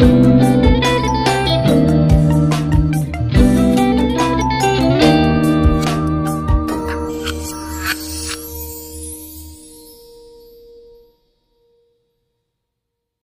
you.